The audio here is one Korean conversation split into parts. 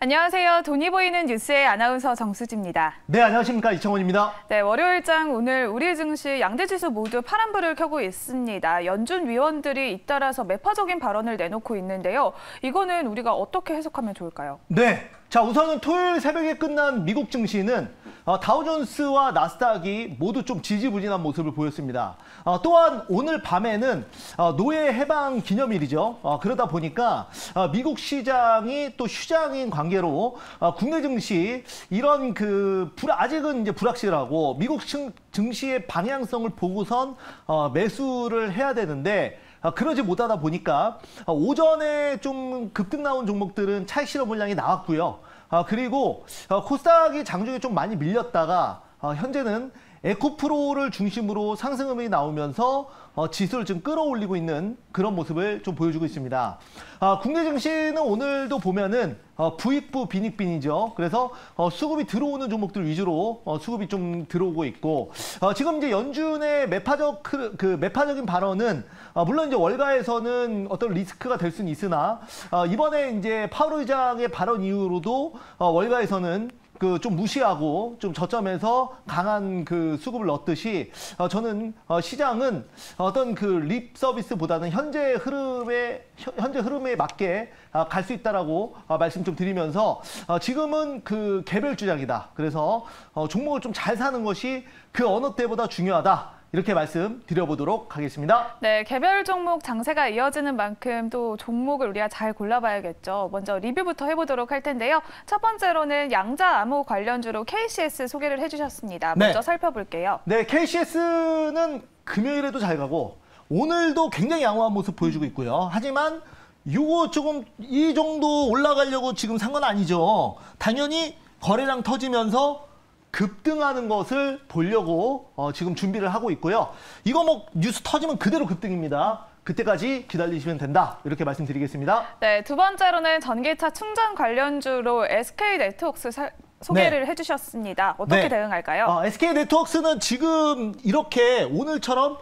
안녕하세요. 돈이 보이는 뉴스의 아나운서 정수지입니다. 네, 안녕하십니까. 이청원입니다. 네, 월요일장 오늘 우리 증시 양대 지수 모두 파란불을 켜고 있습니다. 연준 위원들이 잇따라서 매파적인 발언을 내놓고 있는데요. 이거는 우리가 어떻게 해석하면 좋을까요? 네. 자, 우선은 토요일 새벽에 끝난 미국 증시는 어, 다우존스와 나스닥이 모두 좀 지지부진한 모습을 보였습니다. 어, 또한 오늘 밤에는 어, 노예 해방 기념일이죠. 어, 그러다 보니까 어, 미국 시장이 또 휴장인 관계로 어, 국내 증시 이런 그 불, 아직은 이제 불확실하고 미국 증, 증시의 방향성을 보고선 어, 매수를 해야 되는데 아, 그러지 못하다 보니까 아, 오전에 좀 급등 나온 종목들은 차익 실험 물량이 나왔고요. 아, 그리고 아, 코스닥이 장중에 좀 많이 밀렸다가 아, 현재는 에코프로를 중심으로 상승 음이 나오면서 어, 지수를 좀 끌어올리고 있는 그런 모습을 좀 보여주고 있습니다. 아, 국내 증시는 오늘도 보면은 어, 부익부 빈익빈이죠. 그래서 어, 수급이 들어오는 종목들 위주로 어, 수급이 좀 들어오고 있고 어, 지금 이제 연준의 매파적 그, 그 매파적인 발언은 어, 물론 이제 월가에서는 어떤 리스크가 될 수는 있으나 어, 이번에 이제 파월 의장의 발언 이후로도 어, 월가에서는 그 좀 무시하고 좀 저점에서 강한 그 수급을 넣듯이 어, 저는 어, 시장은 어떤 그 립 서비스보다는 현재 흐름에 현- 현재 흐름에 맞게 아, 갈수 있다라고 어, 말씀 좀 드리면서 어, 지금은 그 개별 주장이다. 그래서 어, 종목을 좀 잘 사는 것이 그 어느 때보다 중요하다. 이렇게 말씀 드려보도록 하겠습니다. 네, 개별 종목 장세가 이어지는 만큼 또 종목을 우리가 잘 골라봐야겠죠. 먼저 리뷰부터 해보도록 할 텐데요. 첫 번째로는 양자 암호 관련주로 KCS 소개를 해주셨습니다. 네. 먼저 살펴볼게요. 네, KCS는 금요일에도 잘 가고 오늘도 굉장히 양호한 모습 보여주고 있고요. 하지만 요거 조금 이 정도 올라가려고 지금 산 건 아니죠. 당연히 거래량 터지면서 급등하는 것을 보려고 어, 지금 준비를 하고 있고요. 이거 뭐 뉴스 터지면 그대로 급등입니다. 그때까지 기다리시면 된다. 이렇게 말씀드리겠습니다. 네, 두 번째로는 전기차 충전 관련주로 SK 네트워크스 사- 소개를 해주셨습니다. 어떻게 네. 대응할까요? 어, SK 네트워크스는 지금 이렇게 오늘처럼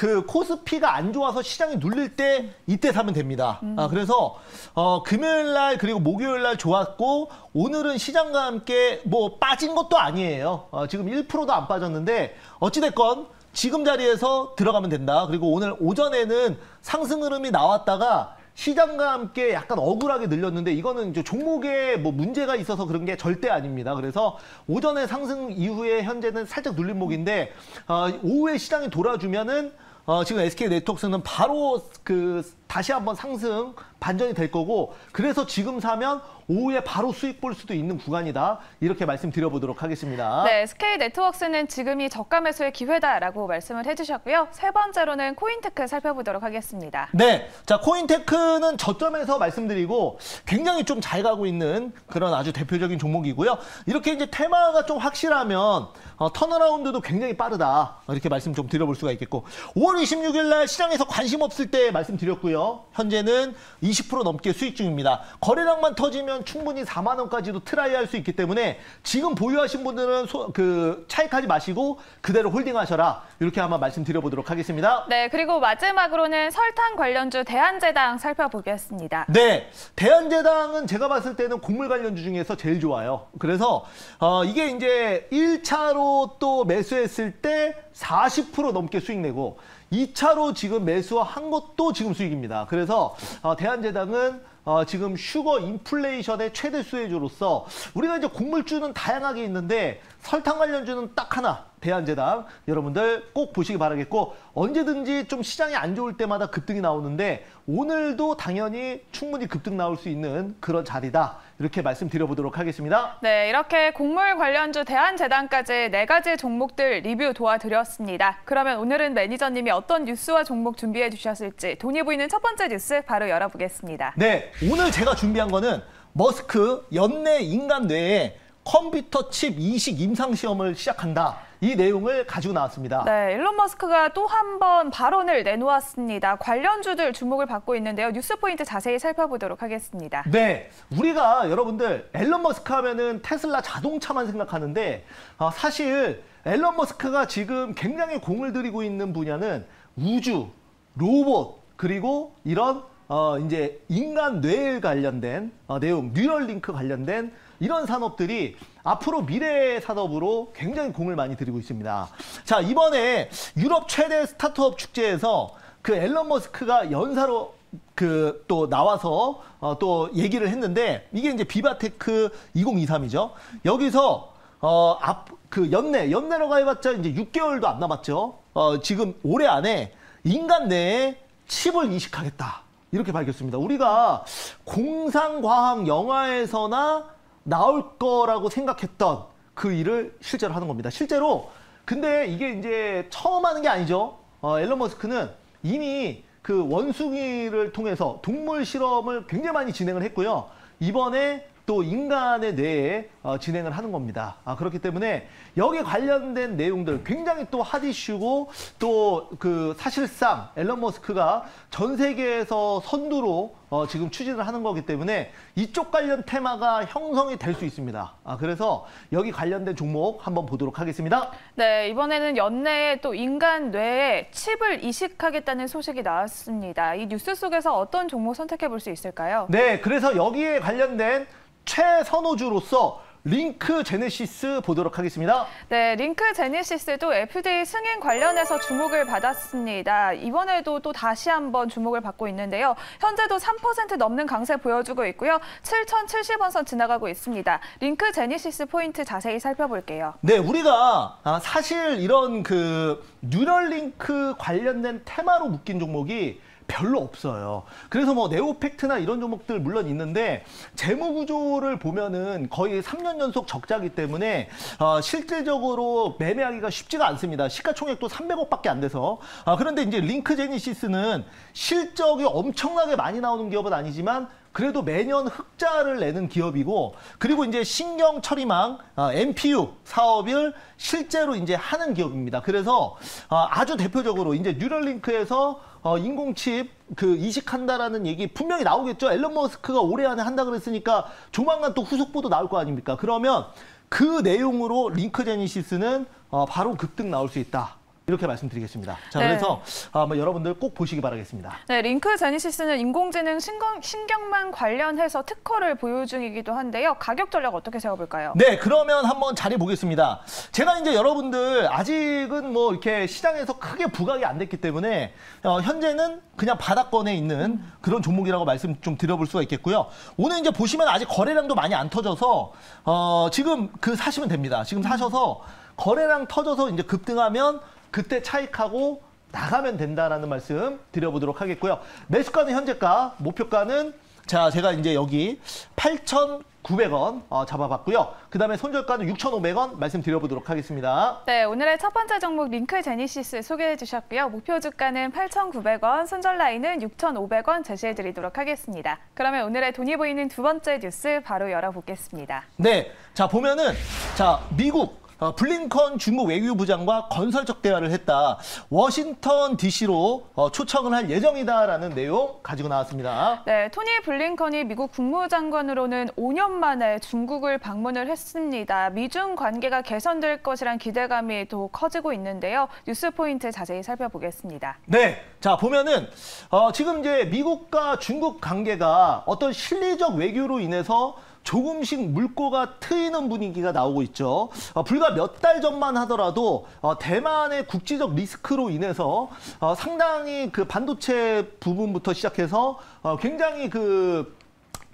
그 코스피가 안 좋아서 시장이 눌릴 때 이때 사면 됩니다. 아, 그래서 어, 금요일 날 그리고 목요일 날 좋았고 오늘은 시장과 함께 뭐 빠진 것도 아니에요. 어, 지금 1%도 안 빠졌는데 어찌 됐건 지금 자리에서 들어가면 된다. 그리고 오늘 오전에는 상승 흐름이 나왔다가 시장과 함께 약간 억울하게 늘렸는데 이거는 이제 종목에 뭐 문제가 있어서 그런 게 절대 아닙니다. 그래서 오전에 상승 이후에 현재는 살짝 눌림목인데 어, 오후에 시장이 돌아주면은 어, 지금 SK 네트워크스는 바로 그 다시 한번 상승 반전이 될 거고 그래서 지금 사면 오후에 바로 수익 볼 수도 있는 구간이다. 이렇게 말씀드려보도록 하겠습니다. 네, SK 네트워크스는 지금이 저가 매수의 기회다라고 말씀을 해주셨고요. 세 번째로는 코인테크 살펴보도록 하겠습니다. 네. 자, 코인테크는 저점에서 말씀드리고 굉장히 좀 잘 가고 있는 그런 아주 대표적인 종목이고요. 이렇게 이제 테마가 좀 확실하면 어, 턴어라운드도 굉장히 빠르다. 이렇게 말씀 좀 드려볼 수가 있겠고 5월 26일 날 시장에서 관심 없을 때 말씀드렸고요. 현재는 20% 넘게 수익 중입니다. 거래량만 터지면 충분히 4만 원까지도 try 할 수 있기 때문에 지금 보유하신 분들은 소- 그 차익하지 마시고 그대로 holding하셔라. 이렇게 한번 말씀드려보도록 하겠습니다. 네, 그리고 마지막으로는 설탕 관련주 대한제당 살펴보겠습니다. 네, 대한제당은 제가 봤을 때는 곡물 관련주 중에서 제일 좋아요. 그래서 어, 이게 이제 1차로 또 매수했을 때 40% 넘게 수익 내고 2차로 지금 매수한 것도 지금 수익입니다. 그래서 어, 대한제당은 어, 지금 슈거 인플레이션의 최대 수혜주로서 우리가 이제 곡물주는 다양하게 있는데 설탕 관련주는 딱 하나 대한제당 여러분들 꼭 보시기 바라겠고 언제든지 좀 시장이 안 좋을 때마다 급등이 나오는데 오늘도 당연히 충분히 급등 나올 수 있는 그런 자리다 이렇게 말씀드려보도록 하겠습니다. 네, 이렇게 곡물 관련주 대한제당까지 네 가지 종목들 리뷰 도와드렸습니다. 그러면 오늘은 매니저님이 어떤 뉴스와 종목 준비해 주셨을지 돈이 보이는 첫 번째 뉴스 바로 열어보겠습니다. 네, 오늘 제가 준비한 거는 머스크 연내 인간 뇌에 컴퓨터 칩 이식 임상 시험을 시작한다. 이 내용을 가지고 나왔습니다. 네, 일론 머스크가 또 한 번 발언을 내놓았습니다. 관련주들 주목을 받고 있는데요. 뉴스 포인트 자세히 살펴보도록 하겠습니다. 네, 우리가 여러분들 일론 머스크 하면은 테슬라 자동차만 생각하는데 어, 사실 일론 머스크가 지금 굉장히 공을 들이고 있는 분야는 우주, 로봇 그리고 이런 어, 이제 인간 뇌에 관련된 어, 내용, 뉴럴링크 관련된 이런 산업들이 앞으로 미래 산업으로 굉장히 공을 많이 들이고 있습니다. 자, 이번에 유럽 최대 스타트업 축제에서 그 일론 머스크가 연사로 그 또 나와서 어, 또 얘기를 했는데 이게 이제 비바테크 2023이죠. 여기서 어, 앞, 그 연내, 연내라고 해봤자 이제 6개월도 안 남았죠. 어, 지금 올해 안에 인간 내에 칩을 이식하겠다. 이렇게 밝혔습니다. 우리가 공상과학 영화에서나 나올 거라고 생각했던 그 일을 실제로 하는 겁니다. 실제로 근데 이게 이제 처음 하는 게 아니죠. 어, 앨런 머스크는 이미 그 원숭이를 통해서 동물 실험을 굉장히 많이 진행을 했고요. 이번에 또 인간의 뇌에 어, 진행을 하는 겁니다. 아, 그렇기 때문에 여기에 관련된 내용들 굉장히 또 핫이슈고 또 그 사실상 앨런 머스크가 전 세계에서 선두로 어, 지금 추진을 하는 거기 때문에 이쪽 관련 테마가 형성이 될 수 있습니다. 아, 그래서 여기 관련된 종목 한번 보도록 하겠습니다. 네, 이번에는 연내에 또 인간 뇌에 칩을 이식하겠다는 소식이 나왔습니다. 이 뉴스 속에서 어떤 종목 선택해 볼 수 있을까요? 네, 그래서 여기에 관련된 최선호주로서 링크제니시스 보도록 하겠습니다. 네, 링크제니시스도 FDA 승인 관련해서 주목을 받았습니다. 이번에도 또 다시 한번 주목을 받고 있는데요. 현재도 3% 넘는 강세 보여주고 있고요. 7,070원 선 지나가고 있습니다. 링크제니시스 포인트 자세히 살펴볼게요. 네, 우리가 아, 사실 이런 그 뉴럴링크 관련된 테마로 묶인 종목이 별로 없어요. 그래서 뭐 네오팩트나 이런 종목들 물론 있는데 재무 구조를 보면은 거의 3년 연속 적자기 때문에 어, 실질적으로 매매하기가 쉽지가 않습니다. 시가총액도 300억밖에 안 돼서 아, 그런데 이제 링크제니시스는 실적이 엄청나게 많이 나오는 기업은 아니지만 그래도 매년 흑자를 내는 기업이고 그리고 이제 신경 처리망 어, MPU 사업을 실제로 이제 하는 기업입니다. 그래서 어, 아주 대표적으로 이제 뉴럴링크에서 어, 인공칩 그 이식한다라는 얘기 분명히 나오겠죠. 앨런 머스크가 올해 안에 한다 그랬으니까 조만간 또 후속 보도 나올 거 아닙니까? 그러면 그 내용으로 링크 제니시스는 어, 바로 급등 나올 수 있다. 이렇게 말씀드리겠습니다. 자, 네. 그래서 아, 뭐 여러분들 꼭 보시기 바라겠습니다. 네, 링크 제니시스는 인공지능 신경, 신경망 관련해서 특허를 보유 중이기도 한데요. 가격 전략 어떻게 세워볼까요? 네, 그러면 한번 자리 보겠습니다. 제가 이제 여러분들 아직은 뭐 이렇게 시장에서 크게 부각이 안 됐기 때문에 어, 현재는 그냥 바닥권에 있는 그런 종목이라고 말씀 좀 드려볼 수가 있겠고요. 오늘 이제 보시면 아직 거래량도 많이 안 터져서 어, 지금 그 사시면 됩니다. 지금 사셔서 거래량 터져서 이제 급등하면 그때 차익하고 나가면 된다라는 말씀 드려보도록 하겠고요. 매수가는 현재가, 목표가는 자, 제가 이제 여기 8,900원 어, 잡아봤고요. 그 다음에 손절가는 6,500원 말씀드려보도록 하겠습니다. 네, 오늘의 첫 번째 종목 링크제니시스 소개해 주셨고요. 목표 주가는 8,900원, 손절 라인은 6,500원 제시해 드리도록 하겠습니다. 그러면 오늘의 돈이 보이는 두 번째 뉴스 바로 열어보겠습니다. 네, 자 보면은 자 미국 어, 블링컨 중국 외교부장과 건설적 대화를 했다. 워싱턴 DC로 어, 초청을 할 예정이다라는 내용 가지고 나왔습니다. 네, 토니 블링컨이 미국 국무장관으로는 5년 만에 중국을 방문을 했습니다. 미중 관계가 개선될 것이란 기대감이 더 커지고 있는데요. 뉴스 포인트 자세히 살펴보겠습니다. 네, 자 보면은 어, 지금 이제 미국과 중국 관계가 어떤 실리적 외교로 인해서 조금씩 물꼬가 트이는 분위기가 나오고 있죠. 어, 불과 몇 달 전만 하더라도 어, 대만의 국지적 리스크로 인해서 어, 상당히 그 반도체 부분부터 시작해서 어, 굉장히 그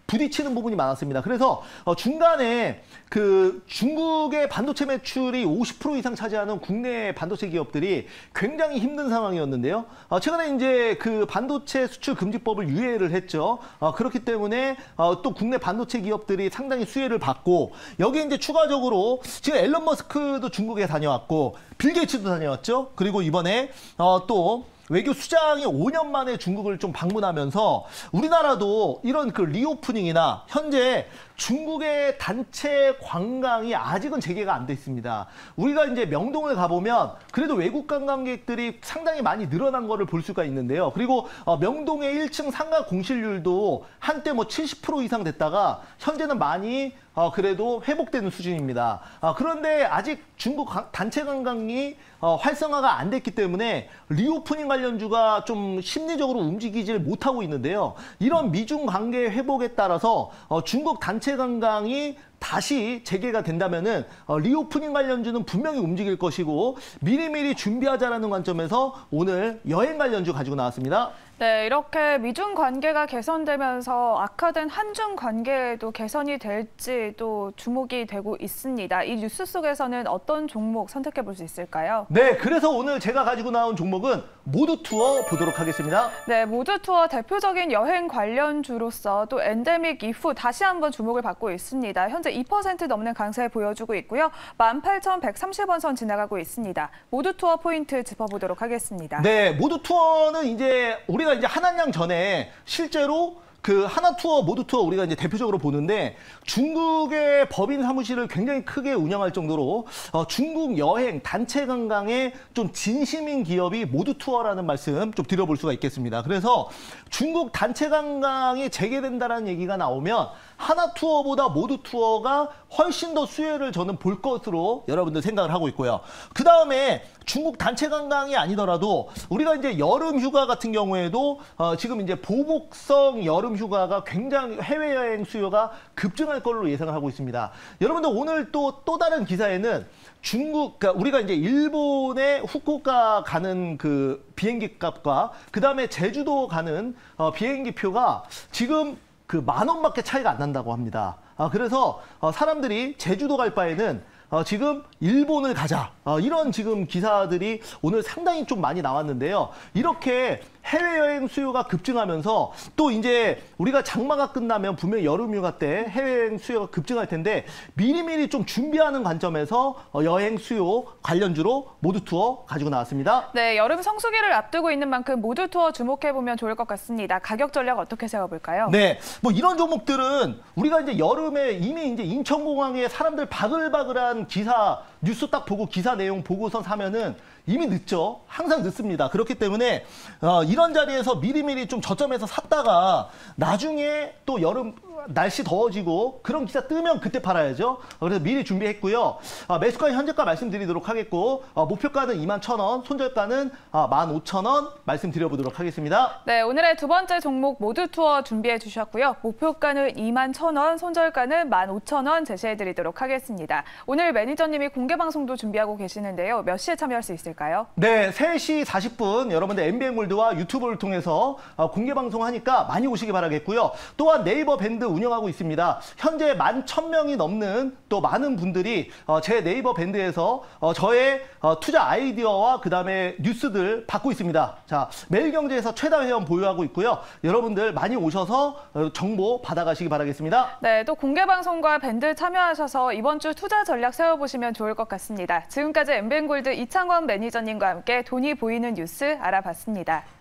부딪히는 부분이 많았습니다. 그래서 어, 중간에 그 중국의 반도체 매출이 50% 이상 차지하는 국내 반도체 기업들이 굉장히 힘든 상황이었는데요. 어, 최근에 이제 그 반도체 수출 금지법을 유예를 했죠. 어, 그렇기 때문에 어, 또 국내 반도체 기업들이 상당히 수혜를 받고 여기에 이제 추가적으로 지금 앨런 머스크도 중국에 다녀왔고 빌 게이츠도 다녀왔죠. 그리고 이번에 어, 또 외교 수장이 5년 만에 중국을 좀 방문하면서 우리나라도 이런 그 리오프닝이나 현재 중국의 단체 관광이 아직은 재개가 안 돼 있습니다. 우리가 이제 명동을 가보면 그래도 외국 관광객들이 상당히 많이 늘어난 거를 볼 수가 있는데요. 그리고 어, 명동의 1층 상가 공실률도 한때 뭐 70% 이상 됐다가 현재는 많이 어, 그래도 회복되는 수준입니다. 아, 그런데 아직 중국 관- 단체 관광이 어, 활성화가 안 됐기 때문에 리오프닝 관련주가 좀 심리적으로 움직이질 못하고 있는데요. 이런 미중 관계 회복에 따라서 어, 중국 단체 관광이 다시 재개가 된다면은 어, 리오프닝 관련주는 분명히 움직일 것이고 미리미리 준비하자라는 관점에서 오늘 여행 관련주 가지고 나왔습니다. 네, 이렇게 미중 관계가 개선되면서 악화된 한중 관계에도 개선이 될지 또 주목이 되고 있습니다. 이 뉴스 속에서는 어떤 종목 선택해 볼 수 있을까요? 네, 그래서 오늘 제가 가지고 나온 종목은 모두투어 보도록 하겠습니다. 네, 모두투어 대표적인 여행 관련주로서 또 엔데믹 이후 다시 한번 주목을 받고 있습니다. 현재 2% 넘는 강세 보여주고 있고요. 18,130원 선 지나가고 있습니다. 모두 투어 포인트 짚어보도록 하겠습니다. 네, 모두 투어는 이제 우리 가 이제 한한양 전에 실제로 그 하나 투어, 모두 투어 우리가 이제 대표적으로 보는데 중국의 법인 사무실을 굉장히 크게 운영할 정도로 어, 중국 여행 단체 관광에 좀 진심인 기업이 모두 투어라는 말씀 좀 드려볼 수가 있겠습니다. 그래서 중국 단체 관광이 재개된다는 얘기가 나오면 하나 투어보다 모두 투어가 훨씬 더 수혜를 저는 볼 것으로 여러분들 생각을 하고 있고요. 그 다음에 중국 단체 관광이 아니더라도 우리가 이제 여름 휴가 같은 경우에도 어, 지금 이제 보복성 여름 휴가가 굉장히 해외여행 수요가 급증할 걸로 예상을 하고 있습니다. 여러분들 오늘 또또 다른 기사에는 중국, 그러니까 우리가 이제 일본의 후쿠오카 가는 그 비행기 값과 그 다음에 제주도 가는 어, 비행기 표가 지금 그 만 원밖에 차이가 안 난다고 합니다. 아, 그래서 어, 사람들이 제주도 갈 바에는 어, 지금 일본을 가자. 어, 이런 지금 기사들이 오늘 상당히 좀 많이 나왔는데요. 이렇게 해외여행 수요가 급증하면서 또 이제 우리가 장마가 끝나면 분명 여름 휴가 때 해외여행 수요가 급증할 텐데 미리미리 좀 준비하는 관점에서 어, 여행 수요 관련주로 모두 투어 가지고 나왔습니다. 네, 여름 성수기를 앞두고 있는 만큼 모두 투어 주목해 보면 좋을 것 같습니다. 가격 전략 어떻게 세워 볼까요? 네, 뭐 이런 종목들은 우리가 이제 여름에 이미 이제 인천공항에 사람들 바글바글한 기사 뉴스 딱 보고 기사 내용 보고서 사면은 이미 늦죠. 항상 늦습니다. 그렇기 때문에 어, 이런 자리에서 미리미리 좀 저점에서 샀다가 나중에 또 여름 날씨 더워지고 그런 기사 뜨면 그때 팔아야죠. 어, 그래서 미리 준비했고요. 어, 매수가 현재가 말씀드리도록 하겠고 어, 목표가는 2만 1,000원, 손절가는 어, 15,000원 말씀드려보도록 하겠습니다. 네, 오늘의 두 번째 종목 모두 투어 준비해 주셨고요. 목표가는 2만 1,000원, 손절가는 15,000원 제시해 드리도록 하겠습니다. 오늘 매니저님이 공개 방송도 준비하고 계시는데요. 몇 시에 참여할 수 있을까요? 네, 3시 40분 여러분들 MBN 골드와 유튜브를 통해서 어, 공개 방송하니까 많이 오시기 바라겠고요. 또한 네이버 밴드 운영하고 있습니다. 현재 만 1000명이 넘는 또 많은 분들이 어, 제 네이버 밴드에서 어, 저의 어, 투자 아이디어와 그다음에 뉴스들 받고 있습니다. 자, 매일경제에서 최다 회원 보유하고 있고요. 여러분들 많이 오셔서 어, 정보 받아가시기 바라겠습니다. 네, 또 공개 방송과 밴드 참여하셔서 이번 주 투자 전략 세워보시면 좋을 것 같습니다. 지금까지 엠벤골드 이창권 매니저님과 함께 돈이 보이는 뉴스 알아봤습니다.